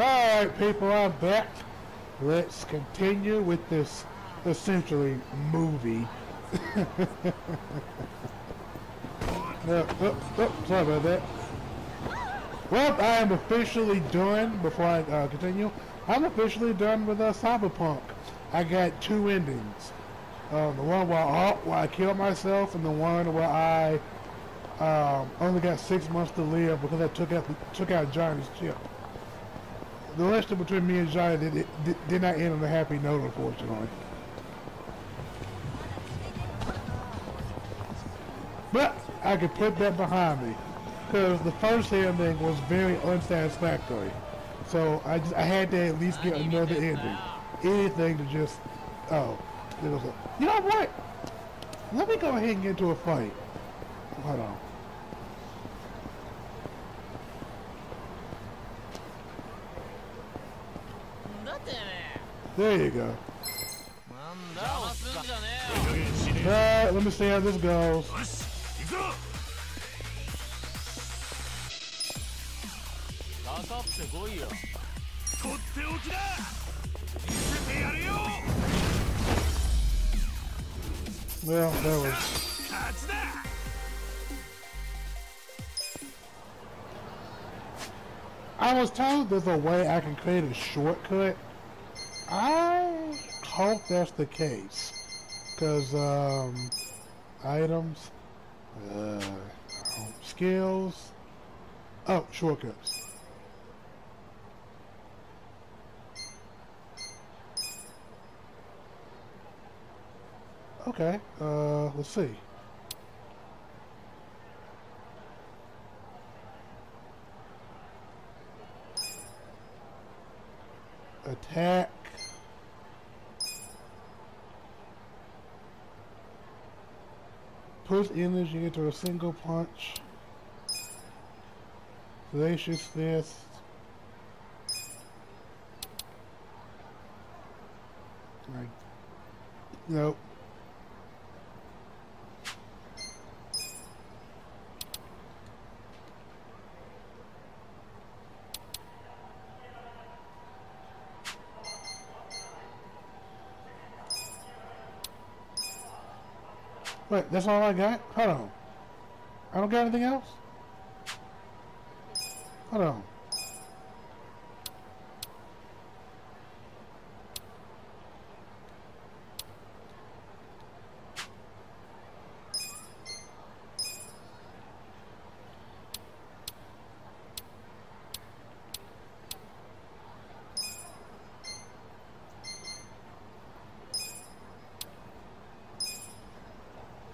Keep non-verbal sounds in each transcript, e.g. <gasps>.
Alright, people, I'm back. Let's continue with this essentially movie. no, <laughs> oh, oh, sorry about that. Well, I am officially done, before I uh, continue, I'm officially done with uh, Cyberpunk. I got two endings. Um, the one where I, where I killed myself and the one where I um, only got six months to live because I took out, took out Johnny's chip the relationship between me and Johnny did, did, did not end on a happy note, unfortunately. But I could put that behind me because the first ending was very unsatisfactory. So I just I had to at least get another ending. Anything to just oh, it was a you know what? Let me go ahead and get into a fight. Hold on. There you go. Alright, let me see how this goes. Well, that was... I was told there's a way I can create a shortcut I hope that's the case. Because, um, items, uh, skills, oh, shortcuts. Okay, uh, let's see. Attack. Push energy into a single punch. Glacius Fist. Like, nope. That's all I got? Hold on. I don't got anything else? Hold on.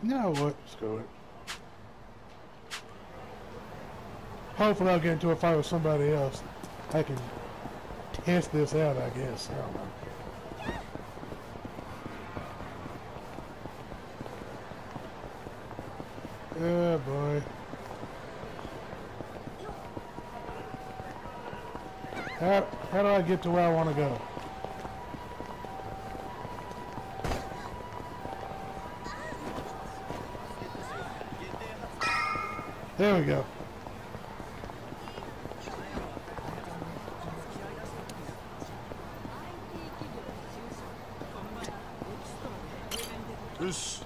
You know what? Screw it. Hopefully I'll get into a fight with somebody else. I can test this out, I guess. I. Oh boy. How, how do I get to where I want to go? There we go. Yes.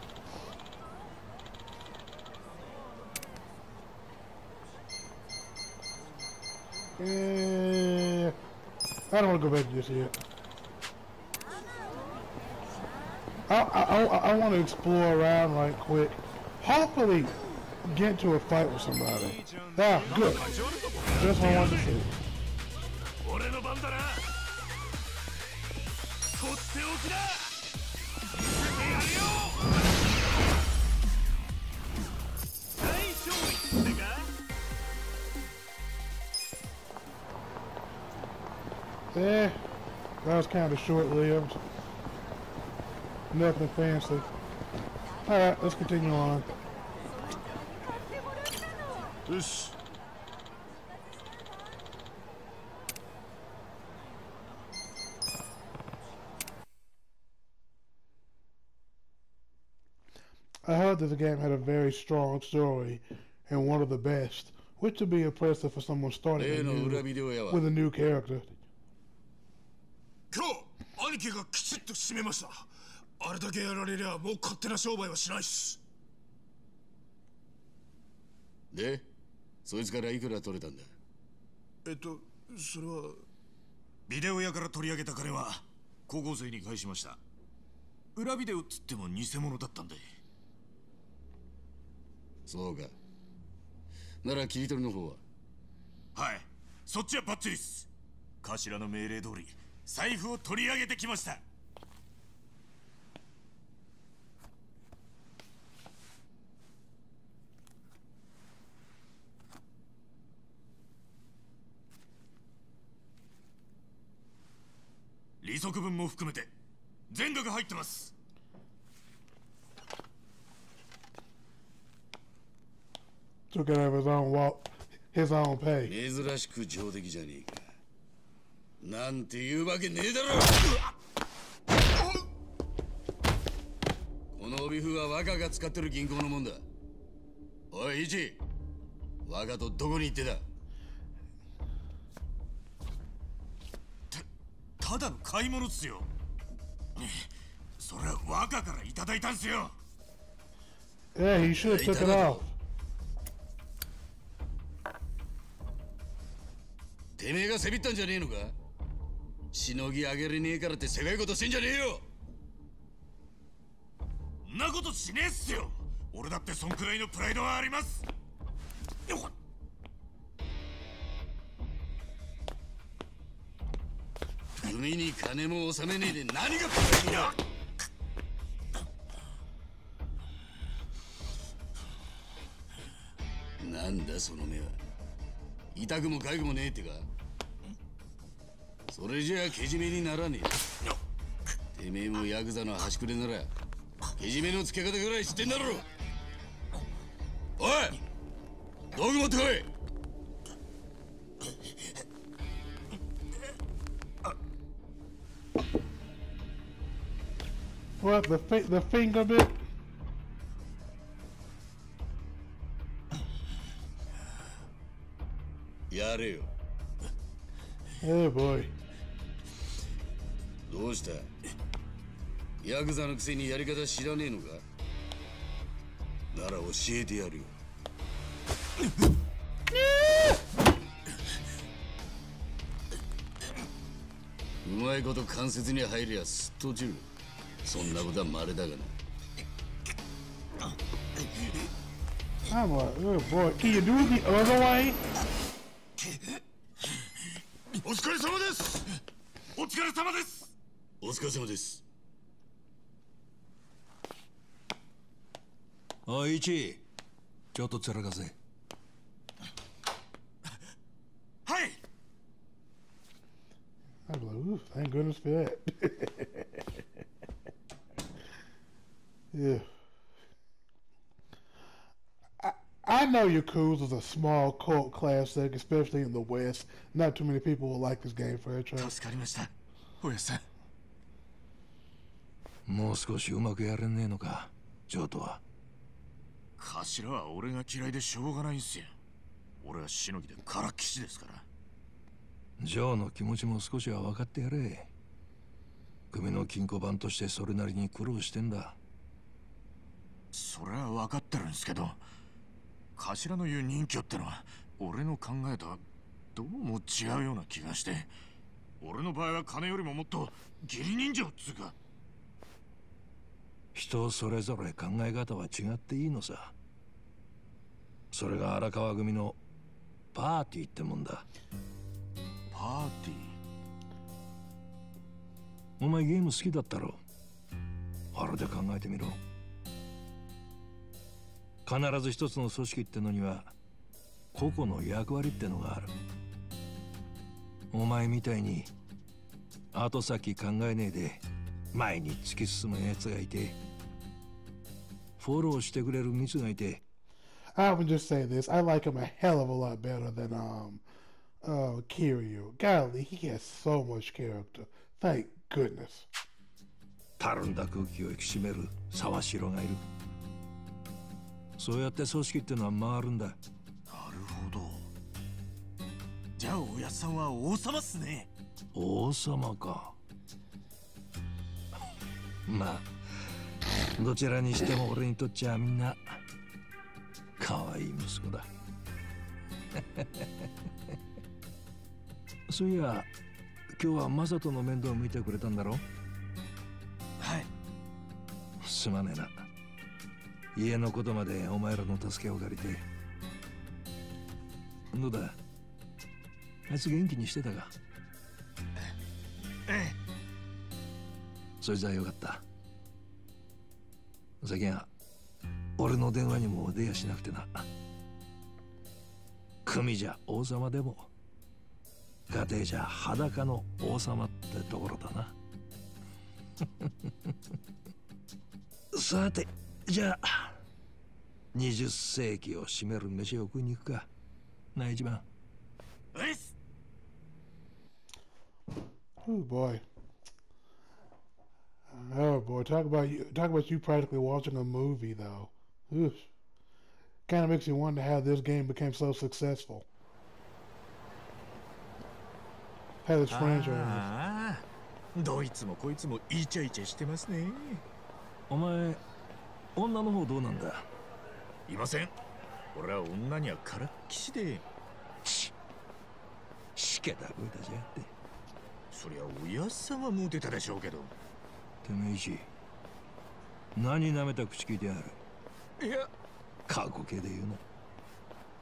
Yeah. I don't to go back. I, I, I, I want to explore around right quick. Hopefully, get into a fight with somebody. Ah, good. Just what I wanted to see. was kind of short-lived. Nothing fancy. Alright, let's continue on. This I heard that the game had a very strong story and one of the best, which would be impressive for someone starting new, with a new character. 兄貴がきちっと締めました。あれだけやられりゃもう勝手な商売はしないっす。でそいつからいくら取れたんだ？えっとそれは。ビデオ屋から取り上げた金は高校生に返しました。裏ビデオっつっても偽物だったんで。そうか。なら切り取りの方は？はい。そっちはバッチリっす。頭の命令通り財布を取り上げてきました。利息分も含めて全額入ってます.珍しく上出来じゃねえかなんて言うわけねえだろ。この帯封は若が使ってる銀行のもんだ。おいイチ。若とどこに行ってたただの買い物っすよ。それは若からいただいたんすよ。Yeah, he should have took it off. てめえがせびったんじゃねえのか？しのぎ上げれねえからってせがいことしてんじゃねえよ。んなことしねえっすよ。俺だってそんくらいのプライドはあります。よっ。組に金も納めねえで何がプライドだ。なんだその目は。痛くも痒くもねえってかそれじゃあけじめにならねえてめえもヤクザの端くれならけじめのつけ方ぐらい知ってんだろおい道具持ってこい What the fi- the finger bit? Oh <sighs> やれよ Oh boy. どうした？ヤクザのくせにやり方知らねえのか？なら教えてやるよ。うまいこと関節に入りゃすっと落ちる。そんなことは稀だがな。I'm oh boy. Can you do it the other way? <laughs> お疲れ様です。お疲れ様です。お 疲れ様ですおい、一ちょっとつらかせ。はい I'm like, ooh, thank goodness for that. yeah. I, I know Yakuza's a small cult classic, especially in the West. Not too many people will like this game franchise. 助かりましたおやさん もう少しうまくやれねえのか、ジョートは。頭は俺が嫌いでしょうがないんすよ俺はしのぎでからきしですからジョーの気持ちも少しは分かってやれ。組の金庫番としてそれなりに苦労してんだ。それは分かってるんですけど頭の言う人魚ってのは俺の考えとはどうも違うような気がして俺の場合は金よりももっと義理人情っつうか人それぞれ考え方は違っていいのさ。それが荒川組のパーティーってもんだ。パーティお前ゲーム好きだったろ？あれで考えてみろ必ず一つの組織ってのには個々の役割ってのがあるお前みたいに後先考えねえで前に突き進む奴がいてフォローしてくれるミツがいて I would just say this: I like him a hell of a lot better than um, uh, Kiryu. Golly, he has so much character. Thank goodness. たるんだ空気を引き締める沢城がいるそうやって組織ってのは回るんだーなるほどじゃあおやっさんは王様っすね王様かまあどちらにしても俺にとっちゃみんな可愛い息子だ。<laughs> そういや今日はマサトの面倒を見てくれたんだろ？はい。すまねえな。家のことまでお前らの助けを借りて。どうだ？あいつ元気にしてたか？えそいつはよかった。最近は俺の電話にもお出やしなくてな。組じゃ王様でも家庭じゃ裸の王様ってところだな。<laughs> さてじゃあ20世紀を占める飯を食いに行くか。な一番。えうっす Oh boy. Oh boy, talk about you talk about you practically watching a movie though. Oof. Kind of makes you wonder how this game became so successful. How this franchise. どいつもこいつもイチャイチャしてますねお前女の方どうなんだいません俺は女にはからっきしでししけた声出しやがってそりゃおやっさんはモテたでしょうけどてめえ一何舐めた口聞いてやる。いや。過去形で言うな。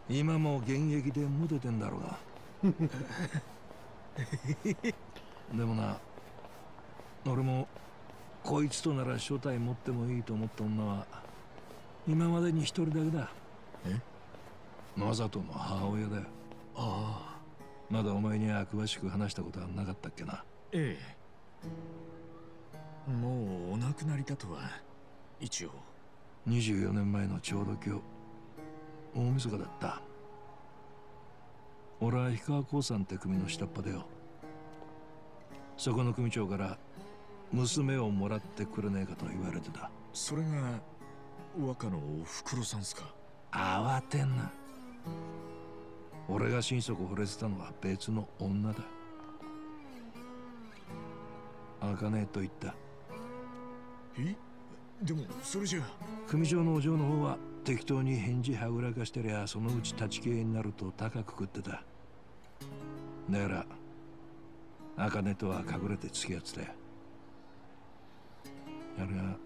今も現役でモテてんだろうが。<laughs> でもな俺もこいつとなら正体持ってもいいと思った女は今までに一人だけだ。え？マサトの母親だよ。ああ。まだお前には詳しく話したことはなかったっけな。ええもうお亡くなりだとは。一応。24年前のちょうど今日大晦日だった。俺は氷川興産って組の下っ端だよ。そこの組長から娘をもらってくれねえかと言われてた。それが若のおふくろさんすか？慌てんな。俺が心底惚れてたのは別の女だ。茜と言ったえ？でもそれじゃ。組長のお嬢の方は適当に返事はぐらかしてりゃそのうち立ち消えになると高く食ってた。だから茜とは隠れて付き合ってたよ。あれが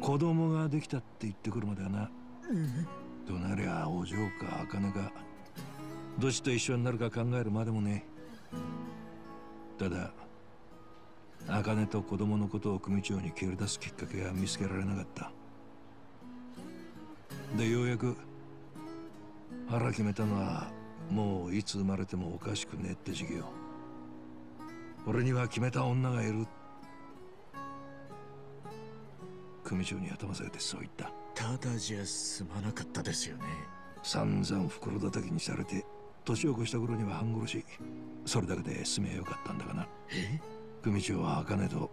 子供ができたって言ってくるまではな。となりゃお嬢か茜かどっちと一緒になるか考えるまでもねただ茜と子供のことを組長に蹴り出すきっかけは見つけられなかった。でようやく腹決めたのはもういつ生まれてもおかしくねえって時期よ俺には決めた女がいる。組長に頭下げてそう言った。ただじゃ済まなかったですよね。散々袋叩きにされて年を越した頃には半殺しそれだけで済めよかったんだがなえ組長は茜と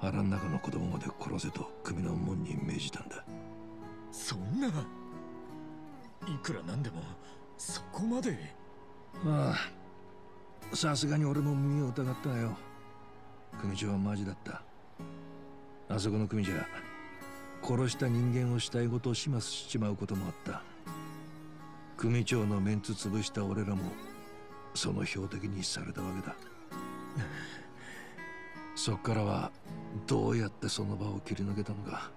腹の中の子供まで殺せと組の門に命じたんだ。そんな。いくらなんでもそこまで。ああさすがに俺も耳を疑ったよ。組長はマジだった。あそこの組じゃ殺した人間を死体ごと始末しちまうこともあった。組長のメンツ潰した俺らもその標的にされたわけだ。<laughs> そっからはどうやってその場を切り抜けたのか。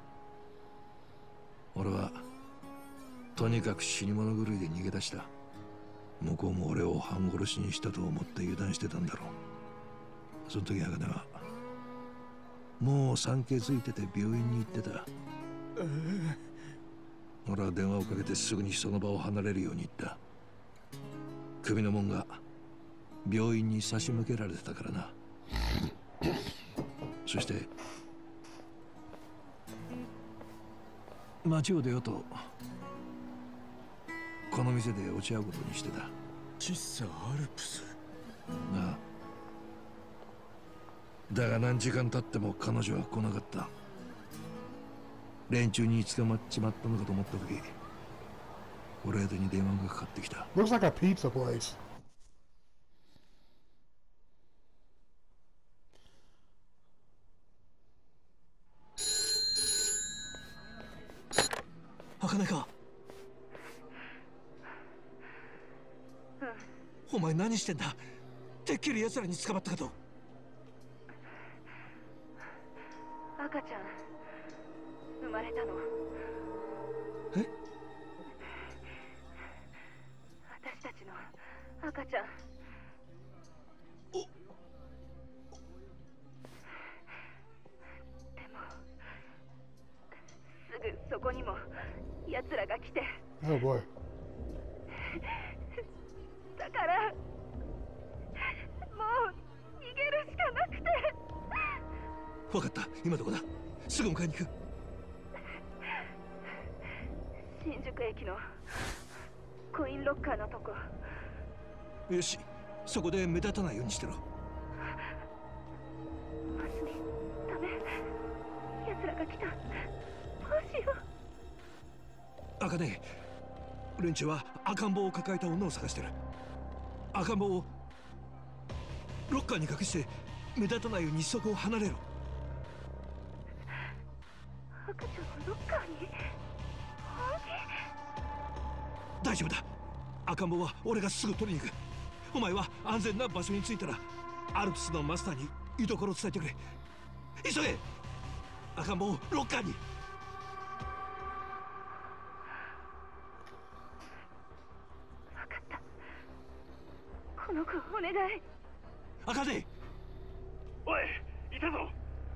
俺はとにかく死に物狂いで逃げ出した。向こうも俺を半殺しにしたと思って油断してたんだろう。その時茜はもう産気づいてて病院に行ってた。俺は電話をかけてすぐにその場を離れるように言った。首の門が病院に差し向けられてたからな。そして街を出ようとこの店で落ち合うことにしてた。喫茶アルプス？なあだが何時間経っても彼女は来なかった。連中に捕まっちまったのかと思った時俺宛てに電話がかかってきた。Looks like a pizza place. 茜かお前何してんだ。てっきり奴らに捕まったかと。赤ちゃん生まれたの。え？私たちの赤ちゃん。でもすぐそこにも奴らが来て。Oh boy. だから分かった。今どこだ？すぐ迎えに行く。新宿駅のコインロッカーのとこ。よし。そこで目立たないようにしてろ。マスミダメ。奴らが来た。どうしよう。茜連中は赤ん坊を抱えた女を探してる。赤ん坊をロッカーに隠して目立たないようにそこを離れろロッカーに？本大丈夫だ。赤ん坊は俺がすぐ取りに行く。お前は安全な場所に着いたらアルプスのマスターに居所を伝えてくれ。急げ！赤ん坊をロッカーに。気分かった。この子お願い。赤でおいいたぞ。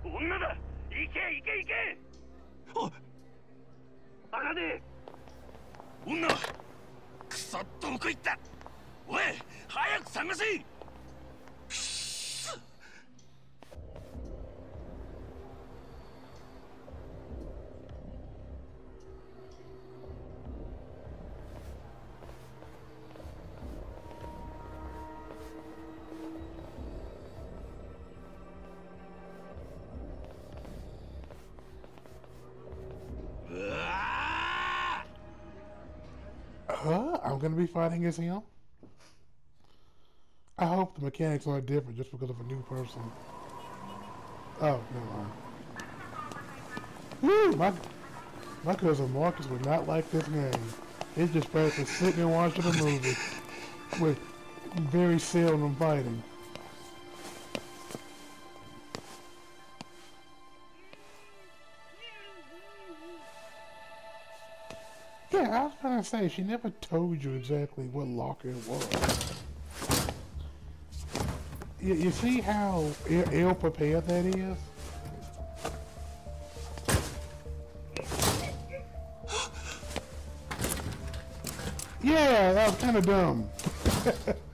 女だ。行け行け行けバカで女腐っどこ行った。おい早く探せ。Fighting as him? I hope the mechanics aren't different just because of a new person. Oh, never mind. Woo! My, my cousin Marcus would not like this game. He's just practically sitting and watching a movie with very seldom fighting. I gonna say she never told you exactly what locker it was. You, you see how ill prepared that is? <gasps> Yeah, that was kind of dumb. <laughs>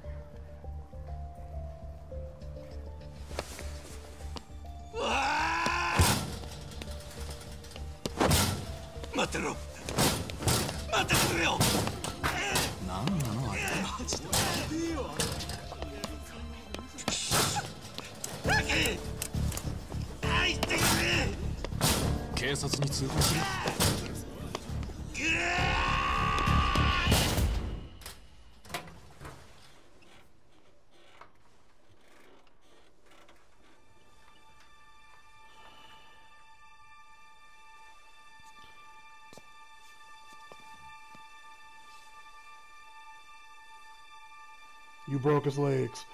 broke his legs.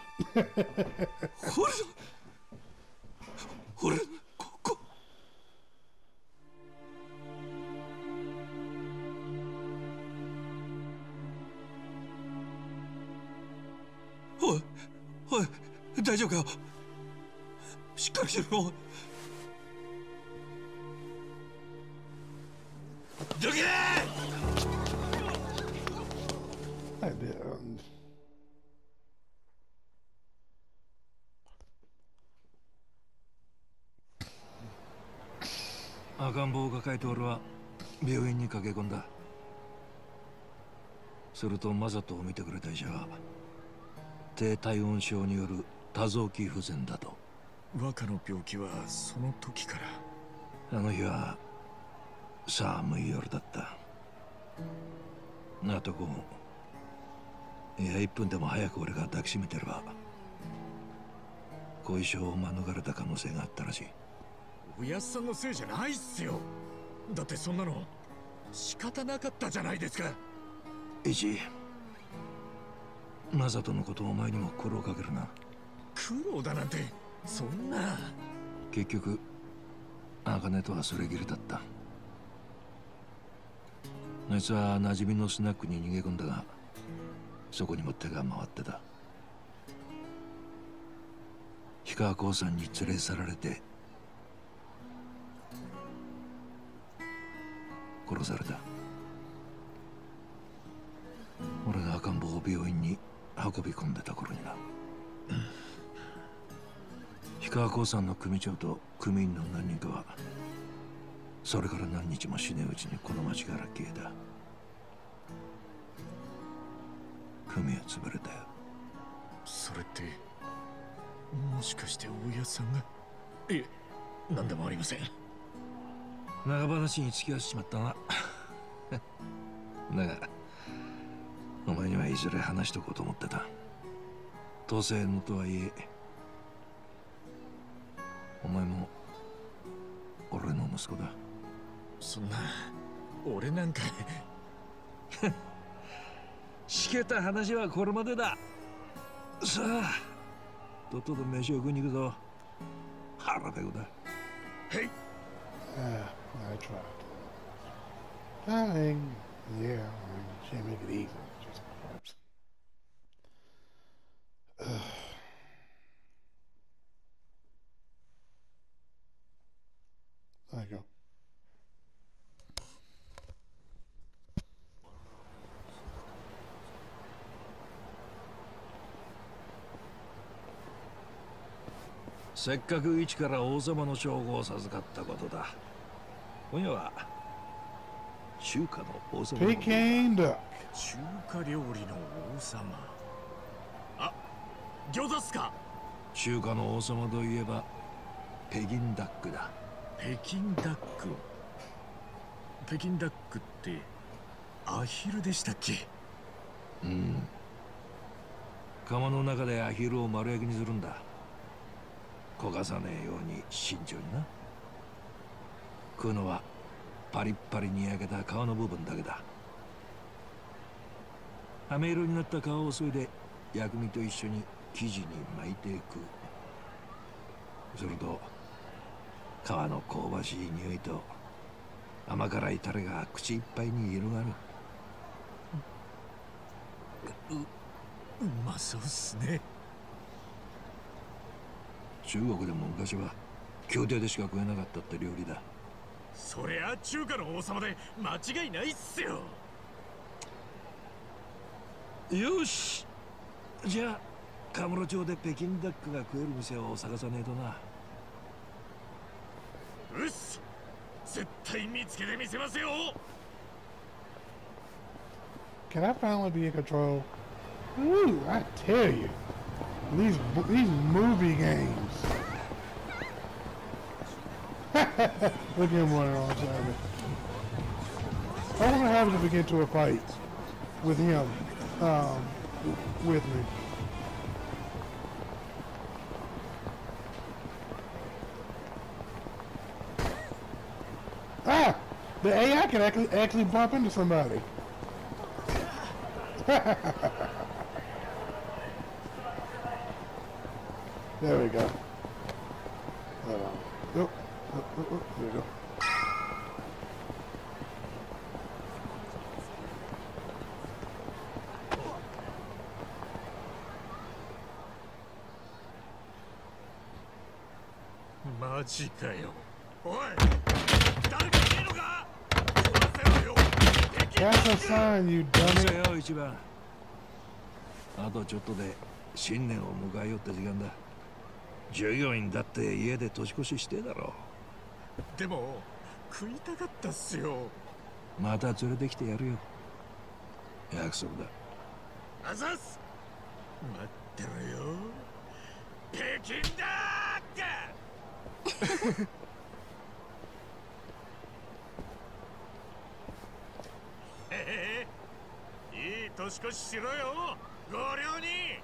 俺俺ここおいおい大丈夫かよしっかりしろどけ I did. um, 赤ん坊を抱えて俺は病院に駆け込んだ。するとマザトを見てくれた医者は低体温症による多臓器不全だと。若の病気はその時から。あの日は寒い夜だった。あとこういや1分でも早く俺が抱きしめてれば後遺症を免れた可能性があったらしいおやっさんのせいじゃないっすよ。だってそんなの仕方なかったじゃないですか。一マサトのことお前にも苦労かけるな。苦労だなんてそんな。結局茜とはそれぎりだった。あいつは馴染みのスナックに逃げ込んだがそこにも手が回ってた。氷川興産に連れ去られて殺された。俺が赤ん坊を病院に運び込んでた頃にな。氷川興産の組長と組員の何人かはそれから何日も死ねうちにこの町から消えた。組は潰れたよ。それってもしかして大家さんが？いえ何でもありません。長話に付き合わせちまったな。<laughs> だがお前にはいずれ話しとこうと思ってた。当政のとはいえお前も俺の息子だ。そんな俺なんか <laughs> しけた話はこれまでだ。さあとっとと飯を食いに行くぞ。腹ペコだ。はい。Yeah, I tried. I mean, yeah, I mean, you can't make it easy. Just perhaps. Ugh. There you go. せっかく一から王様の称号を授かったことだ今夜は中華の王様.中華料理の王様。あ餃子っすか？中華の王様といえば北京ダックだ。北京ダック北京ダックってアヒルでしたっけ？うん。釜の中でアヒルを丸焼きにするんだ。焦がさねえように慎重にな食うのはパリッパリに焼けた皮の部分だけだ。飴色になった皮をそいで薬味と一緒に生地に巻いていく。すると皮の香ばしい匂いと甘辛いタレが口いっぱいに広がる。うまそうっすね。中国でも昔は宮廷でしか食えなかったって料理だそりゃ中華の王様で間違いないっすよ。よし。じゃあカムロ町で北京ダックが食える店を探さねえとな。うっす絶対見つけてみせますよ。Can I finally be in control? Ooh, I tell you, these these movie games. Look at him running on Simon. I what happens if we get into a fight with him, um, with me. Ah, the AI can actually actually bump into somebody. <laughs> there we go. Hold on. Oh, oh, oh, oh, there we go. Majica マジかよおい誰かいねえのか殺せろよ That's a sign, you dummy. よ一番あとちょっとで新年を迎えようって時間だ従業員だって家で年越ししてえだろうでも食いたかったっすよ。また連れてきてやるよ。約束だ。あざっす。待ってろよ。北京だーかへへいい年越ししろよ。ご両に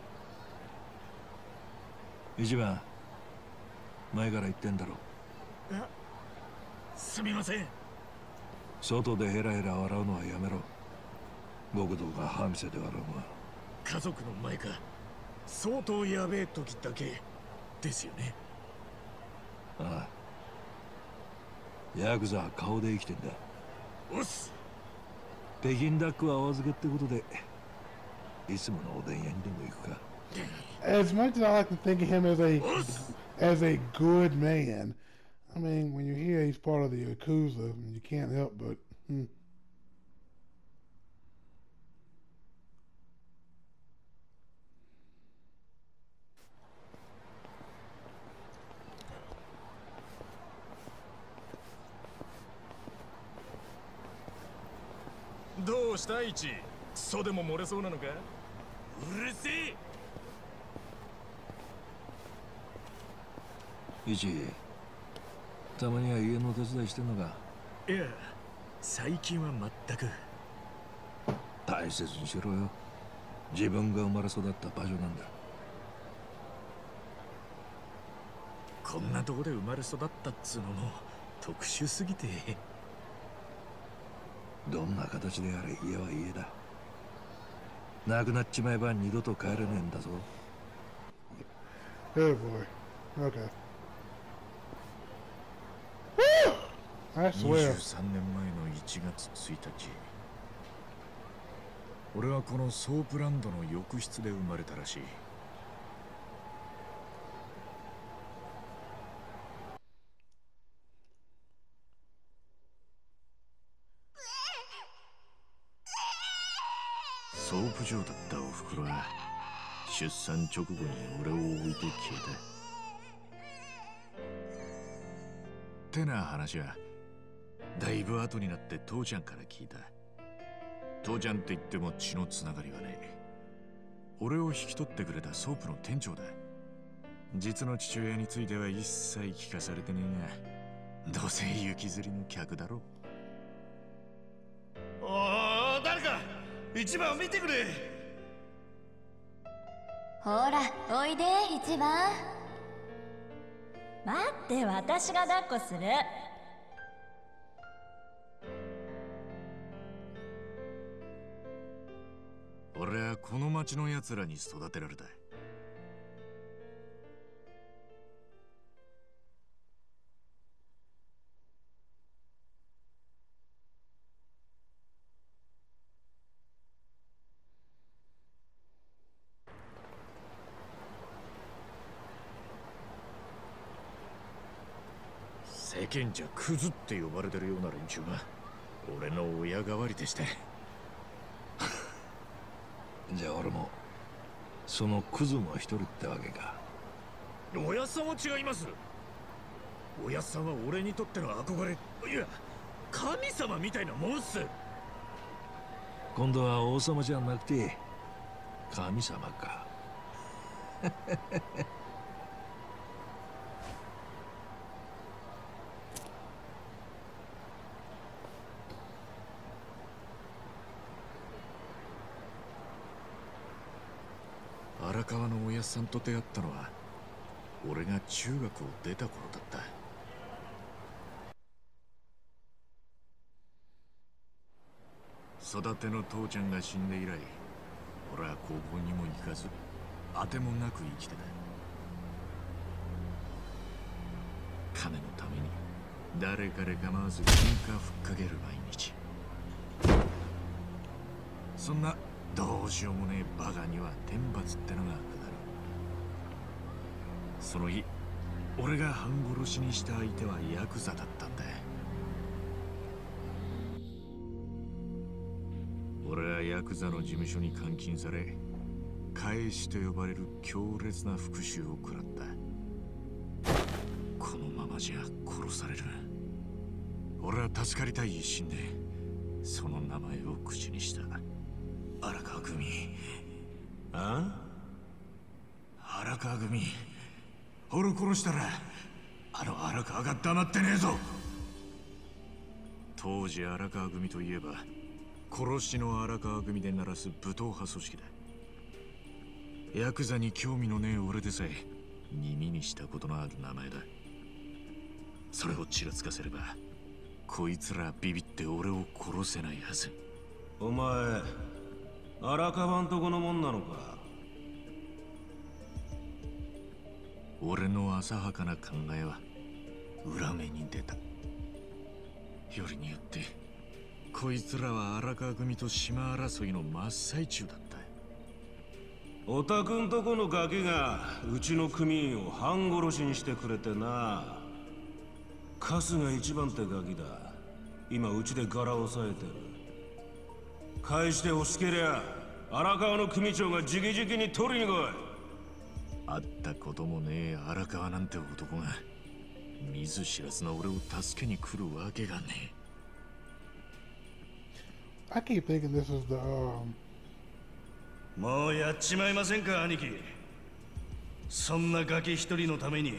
一番前から言ってんだろすみません。外でヘラヘラ笑うのはやめろ。僕とか歯見せて笑うのは。家族の前か。相当やべえ時だけ。ですよね。ああ。ヤクザは顔で生きてんだ。おっす。北京ダックはお預けってことでいつものおでん屋にでも行くか。As much as I like to think of him as a as a good man, I mean, when you hear he's part of the Yakuza, you can't help but. Hmm. どうしたイチクソでも漏れそうなのかうるせえ一 たまには家の手伝いしてんのか？いや最近は全く。大切にしろよ。自分が生まれ育った場所なんだ。こんなとこで生まれ育ったっつうのも特殊すぎて。どんな形であれ家は家だ。なくなっちまえば二度と帰れねえんだぞ。Oh boy. Okay. I 23 swear. 年前の1月1日。俺はこのソープランドの浴室で生まれたらしい。ソープ嬢だったおふくろは出産直後に俺を置いて消えた。てな話はだいぶ後になって父ちゃんから聞いた。父ちゃんって言っても血のつながりはねえ。俺を引き取ってくれたソープの店長だ。実の父親については一切聞かされてねえがどうせ行きずりの客だろおお誰か一番を見てくれ。ほらおいで一番。待って私が抱っこする俺はこの町の奴らに育てられた世間じゃクズって呼ばれてるような連中が俺の親代わりでして。じゃあ俺もそのクズの一人ってわけか。おやっさんは違います。おやっさんは俺にとっての憧れ。いや神様みたいなもんっす。今度は王様じゃなくて神様か荒川のおやっさんと出会ったのは俺が中学を出た頃だった。育ての父ちゃんが死んで以来俺は高校にも行かず当てもなく生きてた。金のために誰彼構わず喧嘩ふっかける毎日。そんなどうしようもねえバカには天罰ってのがその日俺が半殺しにした相手はヤクザだったんだ。俺はヤクザの事務所に監禁され返しと呼ばれる強烈な復讐を食らった。このままじゃ殺される。俺は助かりたい一心でその名前を口にした。荒川組。あ？荒川組俺殺したらあの荒川が黙ってねえぞ。当時荒川組といえば殺しの荒川組で鳴らす武闘派組織だ。ヤクザに興味のねえ俺でさえ耳にしたことのある名前だ。それをちらつかせればこいつらビビって俺を殺せないはず。お前荒川んとこのもんなのか？俺の浅はかな考えは裏目に出た。よりによってこいつらは荒川組と島争いの真っ最中だった。おたくんとこのガキがうちの組員を半殺しにしてくれてな。春日一番ってガキだ。今うちで柄を押さえてる。返して欲しけりゃ荒川の組長が直々に取りに来い。会ったこともねえ荒川なんて男が。見ず知らずの俺を助けに来るわけがね I keep thinking this is the um もうやっちまいませんか兄貴。そんなガキ一人のために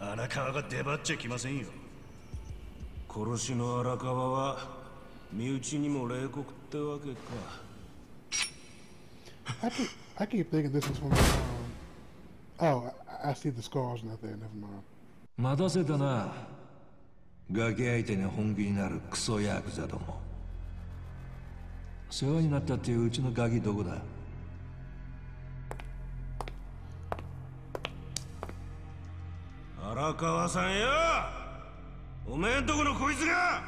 荒川が出張っちゃきませんよ。殺しの荒川は身内にも冷酷ってわけか。I keep, I keep thinking this is from um oh I, I see the scars not there never mind. 待たせたな。ガキ相手に本気になるクソヤクザども。世話になったっていううちのガキどこだ？荒川さんよおめえんとこのこいつが！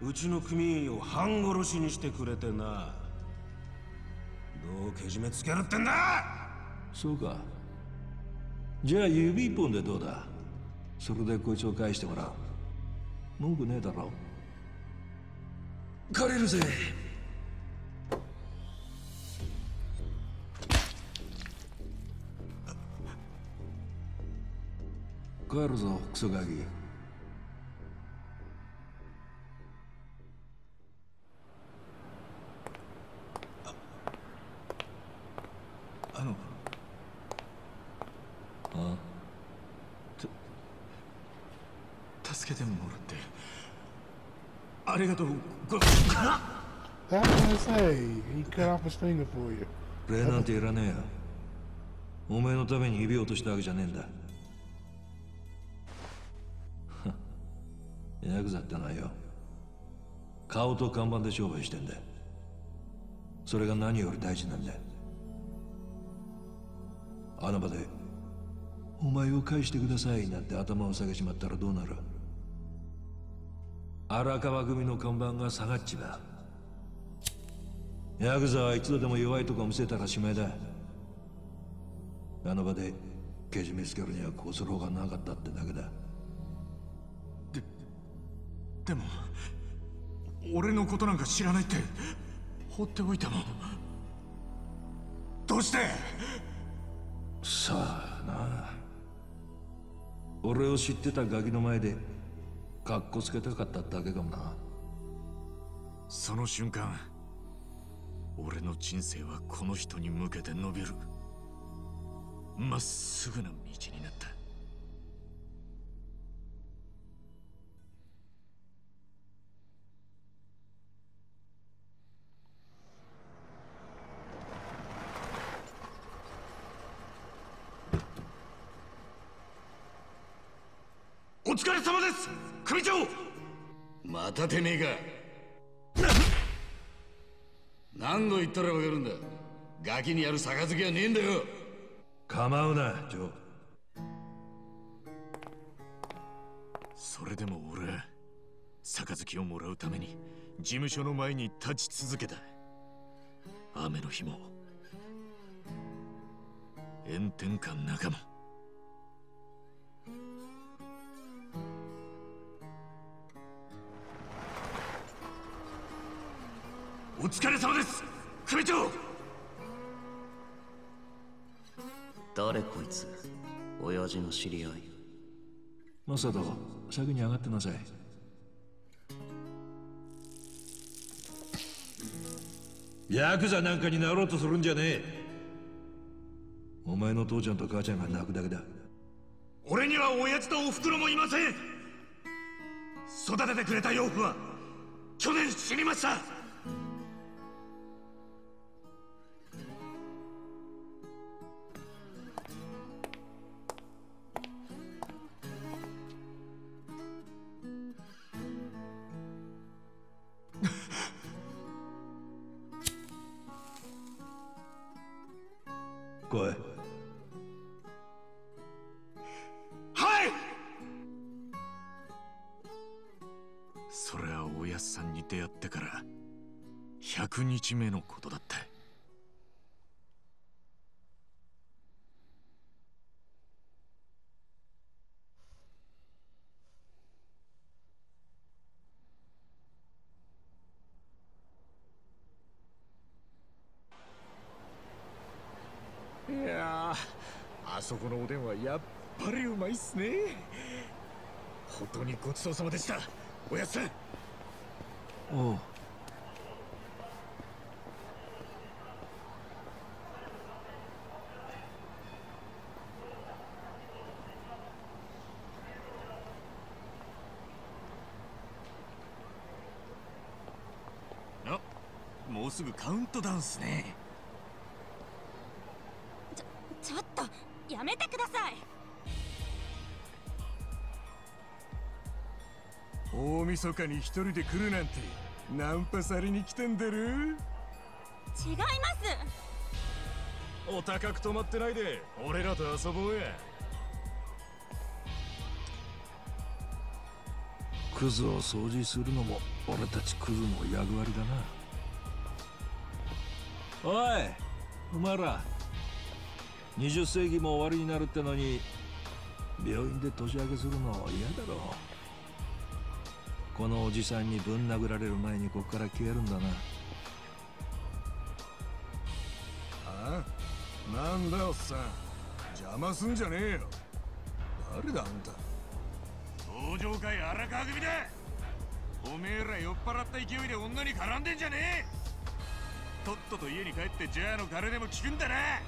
うちの組員を半殺しにしてくれてな。どうけじめつけるってんだ！そうかじゃあ指一本でどうだ？それでこいつを返してもらう。文句ねえだろ。借りるぜ。帰るぞクソガキ cut off his finger for you 礼なんていらねえよお前のために指を落としたわけじゃねえんだヤクザってのはよ顔と看板で商売してんだそれが何より大事なんだあの場でお前を返してくださいなんて頭を下げちまったらどうなる荒川組の看板が下がっちまうヤクザは一度でも弱いとこ見せたらしまいだ。あの場でけじめつけるにはこうする方がなかったってだけだ。でも俺のことなんか知らないって放っておいたのどうして？さあな。俺を知ってたガキの前でカッコつけたかっただけかもな。その瞬間俺の人生はこの人に向けて伸びる。まっすぐな道になった。お疲れ様です！組長またてめえか。ったらわかるんだ。ガキにやる杯はねえんだよ。構うなジョー。それでも俺は杯をもらうために事務所の前に立ち続けた。雨の日も炎天下の中もお疲れ様です組長。誰こいつ？親父の知り合い。マサト先に上がってなさい。ヤクザなんかになろうとするんじゃねえ。お前の父ちゃんと母ちゃんが泣くだけだ。俺には親父とお袋もいません。育ててくれた養父は去年死にましたはい！それはおやっさんに出会ってから100日目のことだったいやーあそこのおでんはやっぱりうまいっすね本当にごちそうさまでした。おやっさん。おう。あもうすぐカウントダウンっすね。ちょっとやめてください大晦日に一人で来るなんてナンパされに来てんだろ違います。お高く泊まってないで俺らと遊ぼうや。クズを掃除するのも俺たちクズの役割だな。おいお前ら20世紀も終わりになるってのに病院で年明けするの嫌だろこのおじさんにぶん殴られる前にこっから消えるんだな。あなんだおっさん。邪魔すんじゃねえよ。誰だあんた。登場会荒川組だ。おめえら酔っ払った勢いで女に絡んでんじゃねえ。とっとと家に帰ってジャーの金でも聞くんだな。は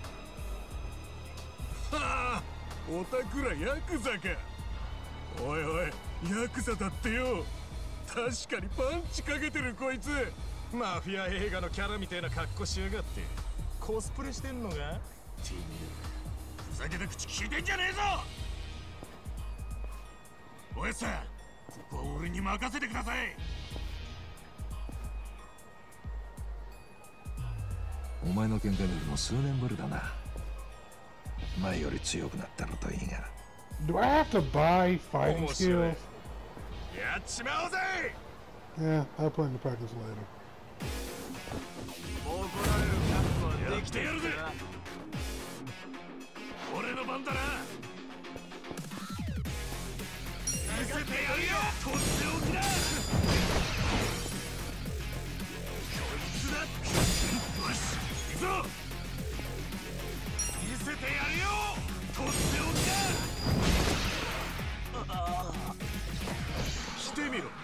あおたくらヤクザか。おいおいヤクザだってよ確かにパンチかけてるこいつ。マフィア映画のキャラみたいな格好しやがって。コスプレしてんのが？てめえふざけた口聞いてんじゃねえぞ！おやっさんここは俺に任せてください。お前の喧嘩見るも数年ぶりだな。前より強くなったのといいが。Do I have to buy fighting skills? やっちまおうぜ! Yeah, I'll put into practice later. やってやるぜ!俺の番だな!見せてやるよ!とっておきだこいつだ!よし!行くぞみろ、うん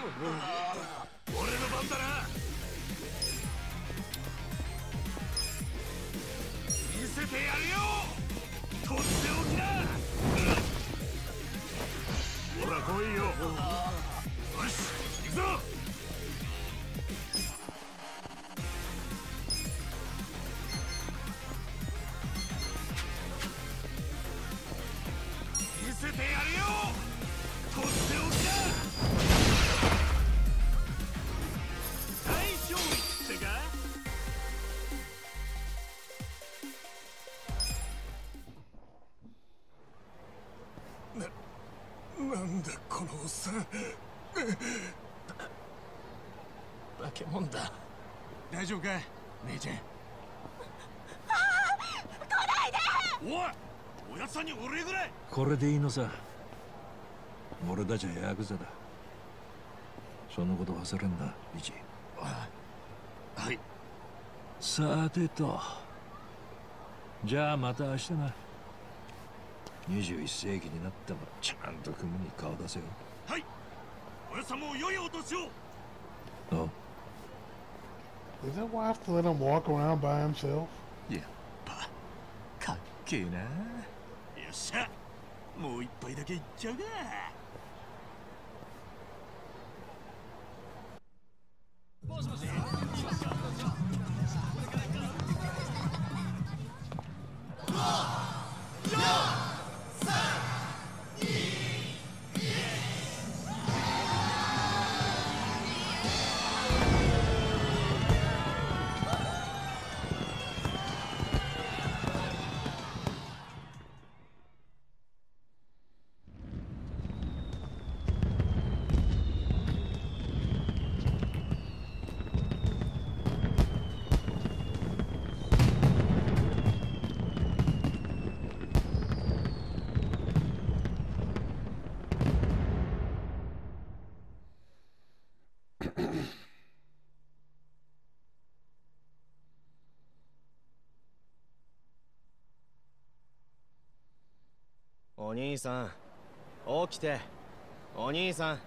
俺の番だな。見せてやるよ。とっておきな、うんほら来いよ。よし行くぞ。だこのおっさん化け物だ。大丈夫か姉ちゃん。来ないで！おいおやつさんにお礼ぐらい。これでいいのさ。俺たちはヤクザだ。そのこと忘れんなイチ。はい。さてと。じゃあまた明日な。21世紀になってもちゃんと組に顔出せよはい。おやつさんも良いお年を。お Is it wise to let him walk around by himself? やっぱかっけえな。よっしゃ。もう一杯だけいっちゃうかお兄さん起きて。お兄さん。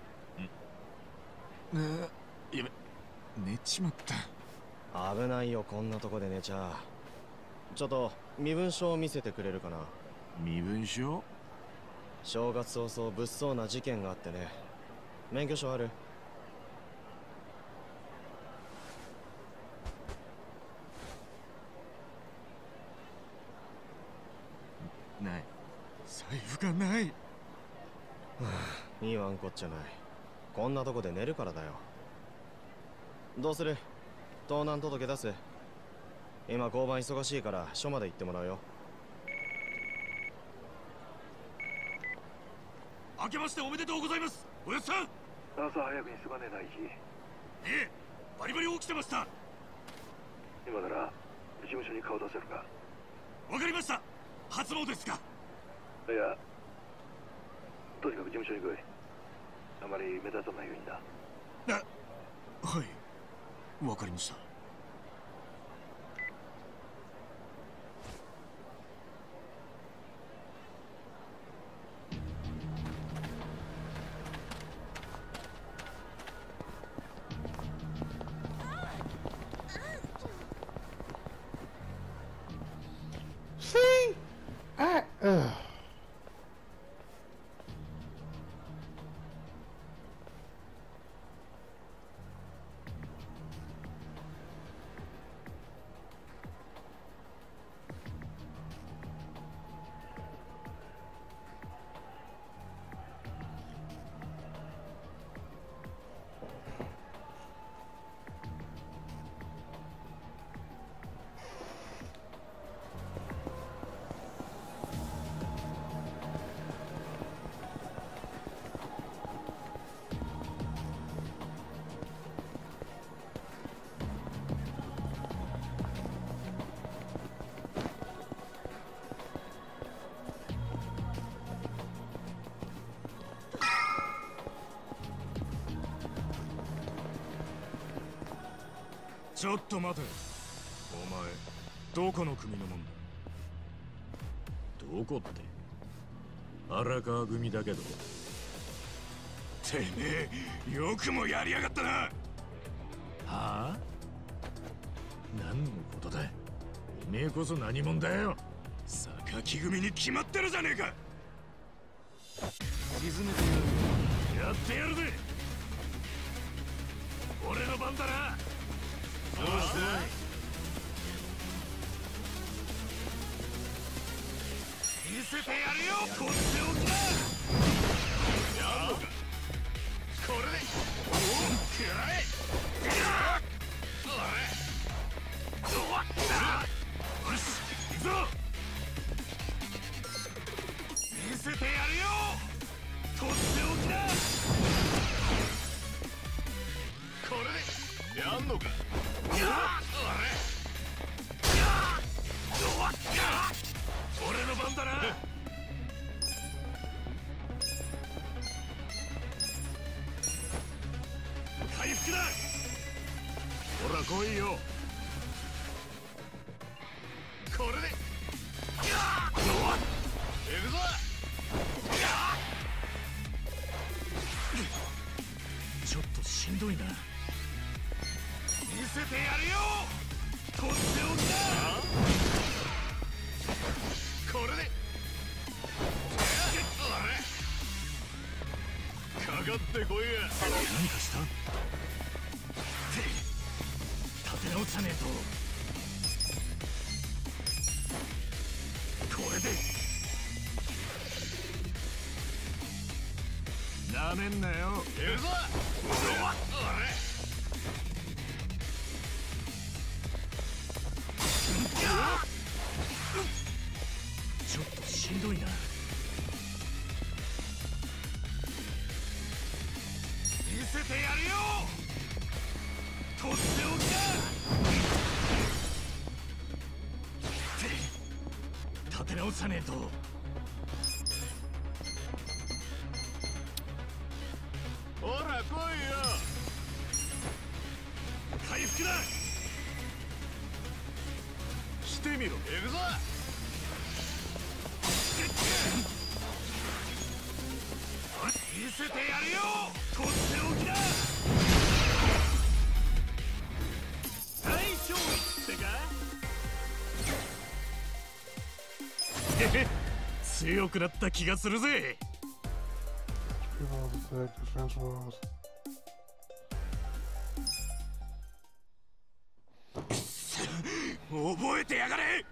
えやべ寝ちまった。危ないよこんなとこで寝ちゃ。ちょっと身分証を見せてくれるかな。身分証？正月早々物騒な事件があってね。免許証あるない財布がない。言わんこっちゃない。こんなとこで寝るからだよ。どうする？盗難届出す？今交番忙しいから署まで行ってもらうよ。明けましておめでとうございます。おやっさん。朝早くにすまねえな、イキ。ええバリバリ起きてました。今なら、事務所に顔出せるか？わかりました。初詣ですか。いや、とにかく事務所に来い。あまり目立たないようにな。はいわかりました「ちょっと待て。お前どこの組のもんだ？どこって？荒川組だけど。てめえよくもやりやがったな。はあ？何のことだ？おめえこそ何者だよ？榊組に決まってるじゃねえか。沈めてやるやってやるぜなめんなよ。行くぞちょっとしんどいな。見せてやるよ。とっておきだ立て直さねえと。せてやるよとっておきだ最小ってかへへ強くなった気がするぜ覚えてやがれ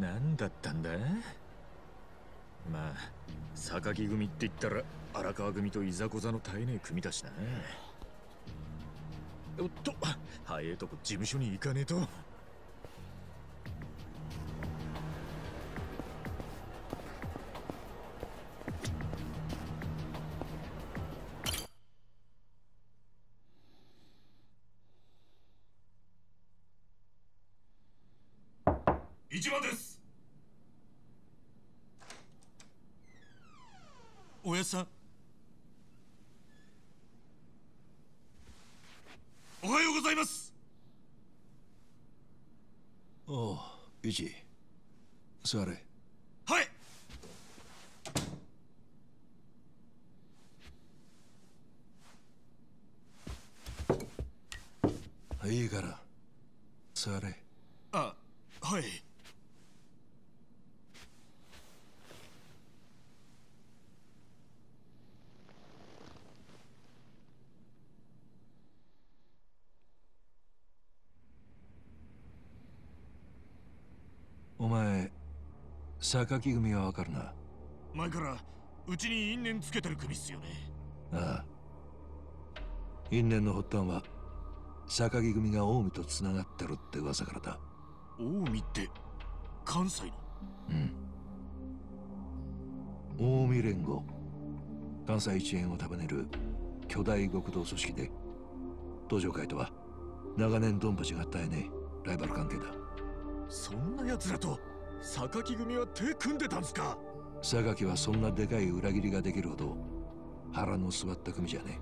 何だったんだまあ榊組って言ったら荒川組といざこざの絶えねえ組だしな。おっと早えとこ事務所に行かねえと。榊組はわかるな。前からうちに因縁つけてる組っすよね。ああ。因縁の発端は榊組が近江とつながってるって噂からだ。近江って関西の？うん。近江連合。関西一円を束ねる巨大極道組織で。東上会とは長年ドンパチが絶えねえライバル関係だ。そんな奴らと榊組は手組んでたんすか？榊はそんなでかい裏切りができるほど腹の据わった組じゃね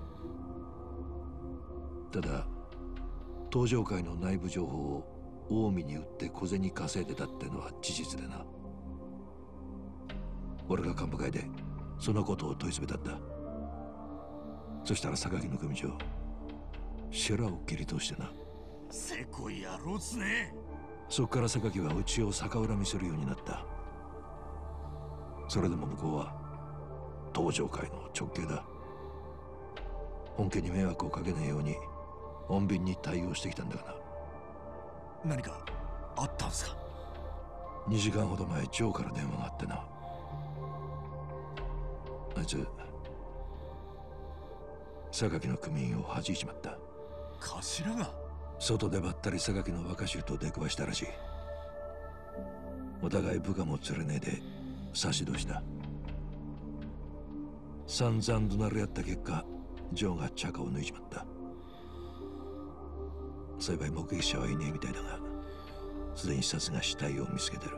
え。ただ東上会の内部情報を近江に売って小銭稼いでたってのは事実でな。俺が幹部会でそのことを問い詰めたんだ。そしたら榊の組長白を切り通してな。せこい野郎っすねそっから榊はうちを逆恨みするようになった。それでも向こうは東上会の直系だ。本家に迷惑をかけないように穏便に対応してきたんだがな。何かあったんすか？2時間ほど前ジョーから電話があってな。あいつ榊の組員を弾いちまった。頭が外でばったり榊の若衆と出くわしたらしい。お互い部下も連れねえで差し戸した。散々怒鳴り合った結果ジョーがチャカを抜いちまった。幸い目撃者はいねえみたいだがすでに殺が死体を見つけてる。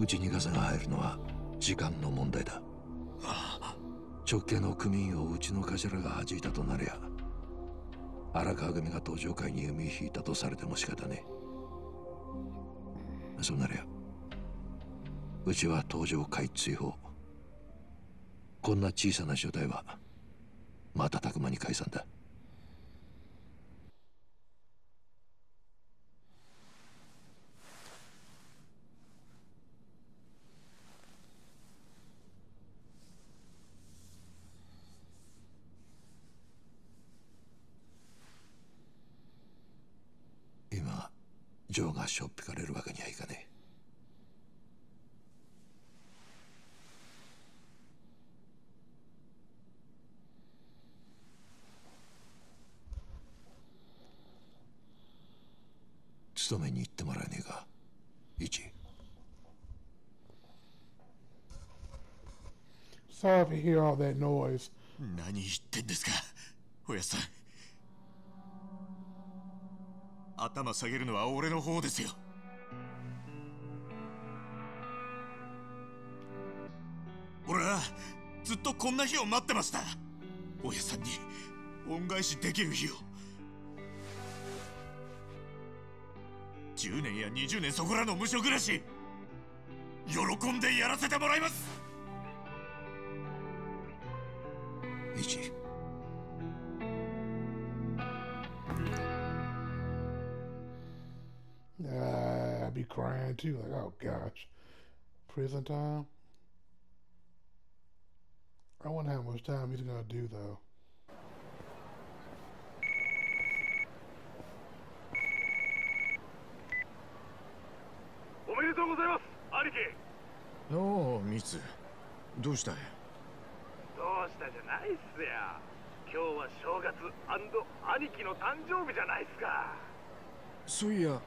うちにガサが入るのは時間の問題だ。直系の組員をうちの頭が弾いたとなりゃ荒川組が登場会に弓引いたとされても仕方ねえ。そうなりゃうちは登場会追放。こんな小さな所帯は瞬く間に解散だ今ジョーがしょっぴかれるわけにはいかねえ。勤めに行ってもらえねえか。一。Sorry if you hear all that noise. 何言ってんですかおやっさん頭下げるのは俺の方ですよ。俺はずっとこんな日を待ってました。おやっさんに恩返しできる日を。10年や20年そこらの無所暮らし喜んでやらせてもらいます。Crying too. Like, oh gosh, prison time. I wonder how much time he's gonna do though. おめでとうございます兄貴おおミツどうしたいどうしたじゃないっすよ今日は正月兄貴の誕生日じゃないっすかそういや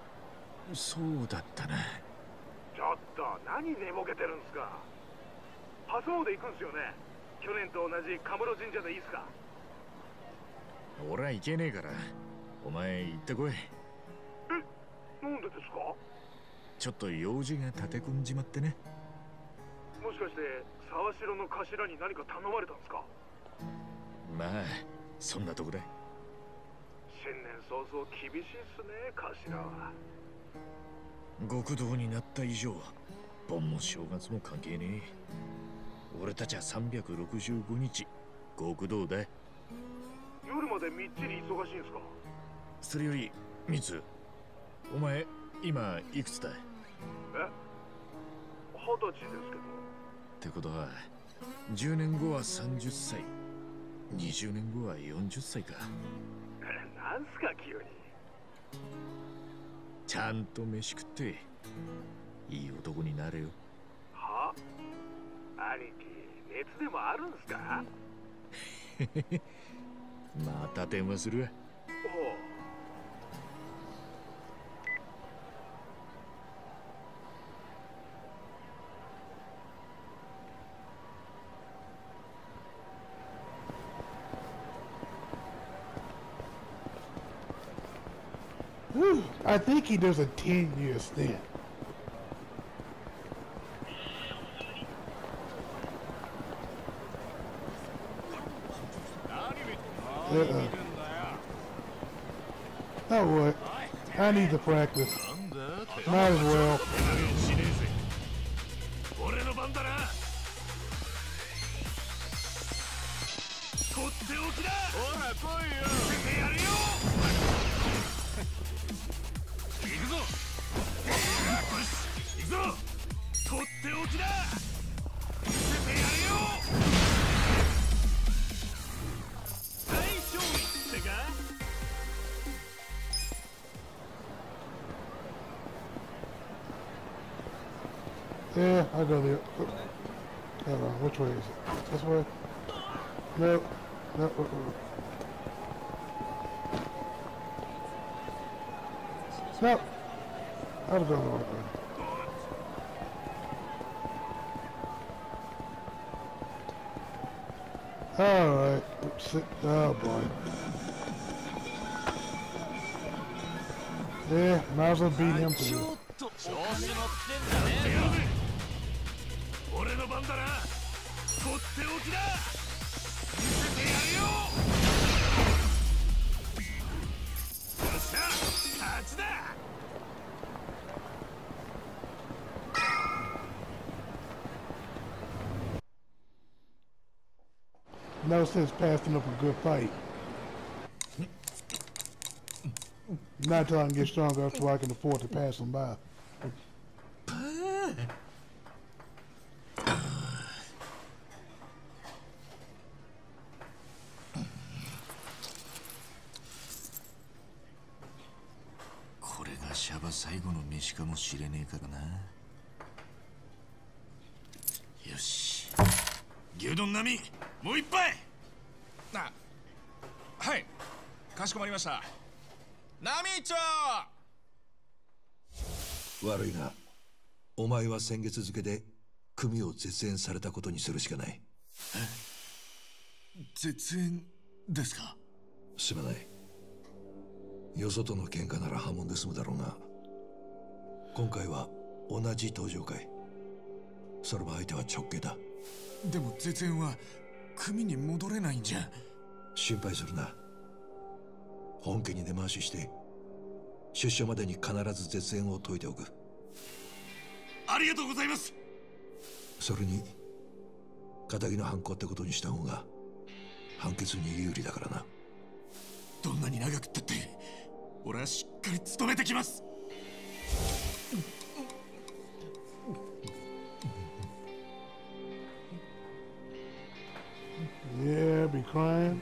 そうだったな。ちょっと何寝ぼけてるんすか。初詣行くんすよね。去年と同じカムロ神社でいいっすか。俺は行けねえからお前行ってこい。えなんでですか？ちょっと用事が立て込んじまってね。もしかして沢城の頭に何か頼まれたんですか？まあそんなとこだ。新年早々厳しいっすね頭は極道になった以上盆も正月も関係ねえ。俺たちは365日極道だ。夜までみっちり忙しいんすか？それよりミツお前今いくつだ？え？二十歳ですけど。ってことは10年後は30歳。20年後は40歳か。なんすか急にちゃんと飯食って。いい男になれよ。は？兄貴熱でもあるんすか？<laughs> また電話する。わおう I think he does a 10 year stint. Uh-uh. Oh, what? I need to practice. Might as well. B にアンプ調子乗ってんだね俺の番だなこっておきだ見せてやるよよっしゃ勝ちだ No sense passing up a good fight. Not until I can get stronger enough so I can afford to pass them by. これがシャバ最後の飯かもしれねえからなよし牛丼並みもう一杯なはいかしこまりましたナミチョ悪いがお前は先月付で組を絶縁されたことにするしかない。絶縁ですか？すまない。よそとの喧嘩なら破門で済むだろうが今回は同じ登場会。それも相手は直系だ。でも絶縁は組に戻れないんじゃ。心配するな本家に根回しして出所までに必ず絶縁を解いておく。ありがとうございます。それに仇の犯行ってことにした方が判決に有利だからな。どんなに長くったって俺はしっかり務めてきます。Yeah, be crying.